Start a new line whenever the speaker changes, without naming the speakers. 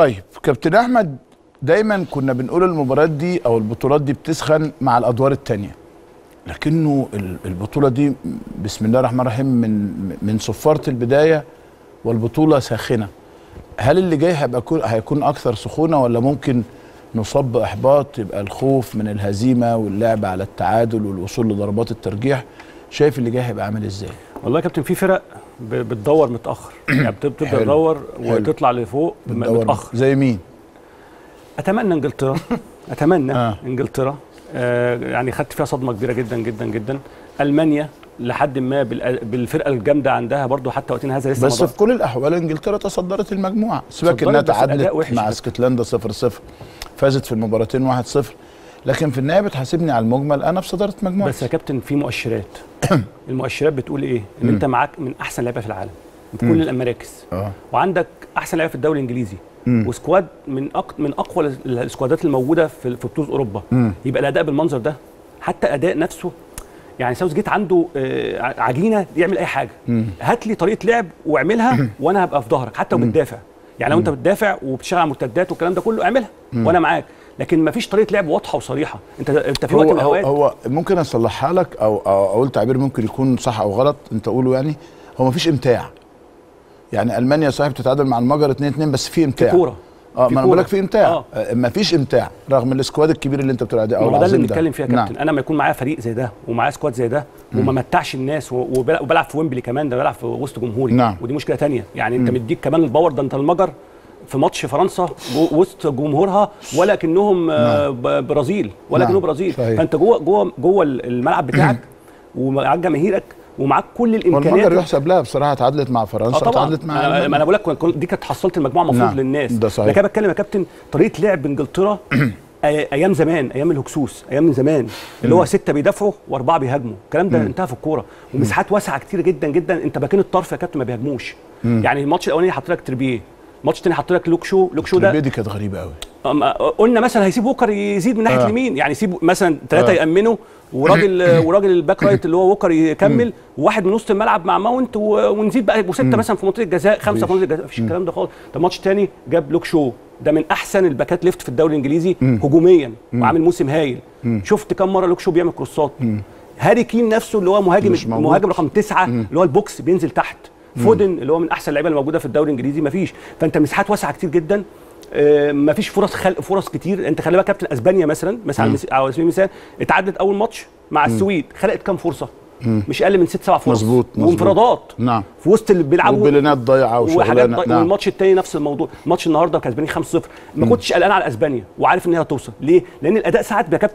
طيب كابتن أحمد دايما كنا بنقول المباريات دي أو البطولات دي بتسخن مع الأدوار الثانية لكنه ال- البطولة دي بسم الله الرحمن الرحيم من من صفارة البداية والبطولة ساخنة. هل اللي جاي هيبقى كو- هيكون أكثر سخونة ولا ممكن نصاب باحباط يبقى الخوف من الهزيمة واللعب على التعادل والوصول لضربات الترجيح؟ شايف اللي جاي هيبقى عامل إزاي؟
والله يا كابتن في فرق بتدور متأخر. يعني بت-
بتبدأ.
تدور. وتطلع لفوق متأخر.
زي مين؟
أتمنى إنجلترا. أتمنى
آه.
إنجلترا. آه يعني خدت فيها صدمة كبيرة جدا جدا جدا. ألمانيا لحد ما بالفرقة الجامدة عندها برضو حتى وقتنا هذا لسه
بس
ما
في كل الأحوال إنجلترا تصدرت المجموعة. سيبك انها تعادلت مع. اسكتلندا 0 0 فازت في المباراتين 1 0 لكن في النهاية بتحاسبني على المجمل أنا في صدارة مجموعة.
بس يا كابتن في مؤشرات. المؤشرات بتقول إيه؟ إن أنت معاك من أحسن لعيبة في العالم في كل المراكز
آه.
وعندك أحسن لعيبة في الدوري الإنجليزي.
مم.
وسكواد من أق... من أقوى ال- السكوادات الموجودة في في بطولة أوروبا.
مم.
يبقى الأداء بالمنظر ده حتى اداء نفسه يعني ساوث جيت عنده آه، عجينة يعمل أي حاجة. هات لي طريقة لعب واعملها وأنا هبقى في ظهرك حتى لو بتدافع. يعني لو أنت بتدافع وبتشتغل على مرتدات والكلام ده كله اعملها وأنا معاك. لكن ما فيش طريقة لعب واضحة وصريحة. انت انت في وقت
هو
من
هو,
الأوقات
هو ممكن أصلحها لك أو أقول تعبير ممكن يكون صح أو غلط انت قوله يعني. هو مفيش إمتاع. يعني ألمانيا صحيح بتتعادل مع المجر 2 2 بس في إمتاع.
كورة.
آه
في
ما أنا بقول. لك في إمتاع.
آه.
آه. مفيش إمتاع رغم ال squad الكبير اللي انت بتقول عليه
ما أو ده اللي بنتكلم فيها يا
نعم.
كابتن أنا لما يكون معايا فريق زي ده ومعايا squad زي ده وما متعش الناس وبلعب, في ويمبلي كمان ده بلعب في وسط جمهوري.
نعم.
ودي مشكلة تانية. يعني انت مديك كمان ال power ده انت المجر في ماتش فرنسا جو- وسط جمهورها ولا كانهم آه، ب- برازيل. ولا
نعم.
برازيل.
صحيح.
فأنت جوه جوه جوه الملعب بتاعك ومعاك جماهيرك ومعاك كل
والمجر
الإمكانيات.
يحسب لها بصراحة اتعادلت مع فرنسا
طبعا.
اتعادلت مع أنا.
ما أنا بقول لك دي كانت حصلت المجموعة المفروض
نعم،
للناس.
ده صحيح.
لكن بتكلم يا كابتن طريقة لعب إنجلترا أيام زمان أيام الهكسوس أيام من زمان اللي هو ستة بيدافعوا وأربعة بيهاجموا. الكلام ده انتهى في الكورة. ومساحات واسعة كتير جدا جدا. أنت باكين الطرف يا كابتن ما بيهاجموش. يعني الماتش الأولاني حط لك تربيه الماتش الثاني حط لك لوك شو لوك شو ده
دي كانت غريبة قوي
قلنا مثلا هيسيب ووكر يزيد من ناحية
آه.
اليمين يعني يسيب مثلا ثلاثة
آه.
يامنوا وراجل وراجل ال back right اللي هو ووكر يكمل وواحد من وسط الملعب مع ماونت ونزيد بقى وسته مثلا في منطقة الجزاء خمسة في منطقة الجزاء مفيش الكلام ده خالص. ده الماتش الثاني جاب لوك شو ده من أحسن الباكات left في الدوري الإنجليزي هجوميا وعامل موسم هايل. شفت كم مرة لوك شو بيعمل كروسات. هاري كين نفسه اللي هو مهاجم. مهاجم رقم تسعة اللي هو ال box بينزل تحت. فودن اللي هو من أحسن اللعيبة الموجودة في الدوري الإنجليزي مفيش. فأنت مساحات واسعة كتير جدا. آه، مفيش فرص خلق فرص كتير. أنت خلي بالك كابتن أسبانيا مثلا مثلا على سبيل المثال اتعادلت أول ماتش مع السويد خلقت كام فرصة؟ مش أقل من ست سبع فرص.
مظبوط،.
وانفرادات.
نعم.
في وسط اللي بيلعبوا
وبلينات ضايعة
وحاجات
وشغلانه
ضي...
نعم.
والماتش التاني نفس الموضوع. الماتش النهارده كسبانين 5-0 ما كنتش قلقان على أسبانيا وعارف إن هي هتوصل. ليه؟ لأن الأداء ساعات يا كابتن